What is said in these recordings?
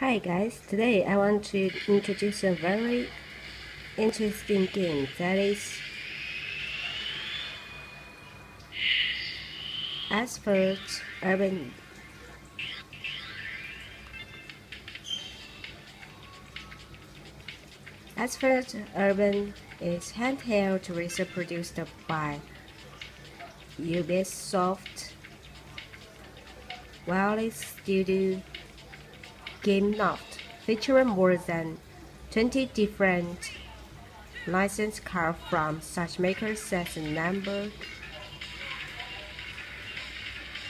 Hi guys, today I want to introduce a very interesting game that is Asphalt Urban Asphalt Urban is handheld research produced by Ubisoft Wireless Studio GameLoft, featuring more than 20 different licensed cars from such makers as Namco,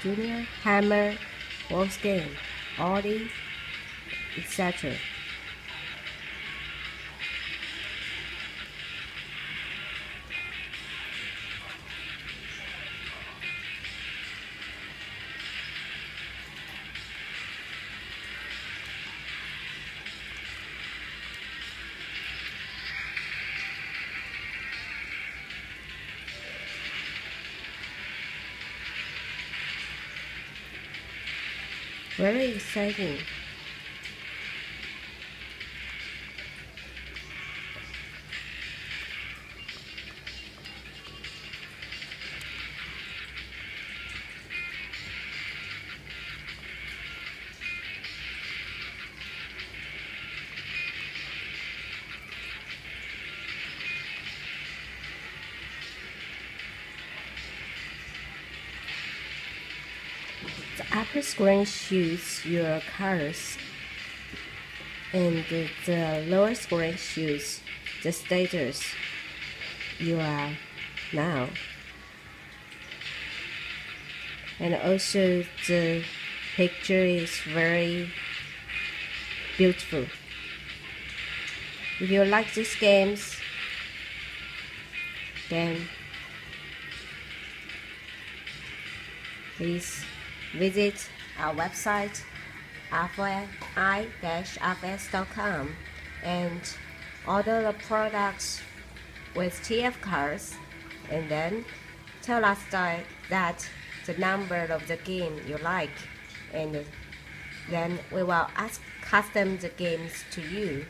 Junior, Hummer, Volkswagen, Audi, etc. Very exciting. The upper screen shows your colors and the lower screen shows the status you are now. And also the picture is very beautiful. If you like these games, then please visit our website i-fs.com and order the products with TF cards and then tell us that, that the number of the game you like and then we will ask custom the games to you.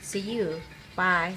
See you. Bye.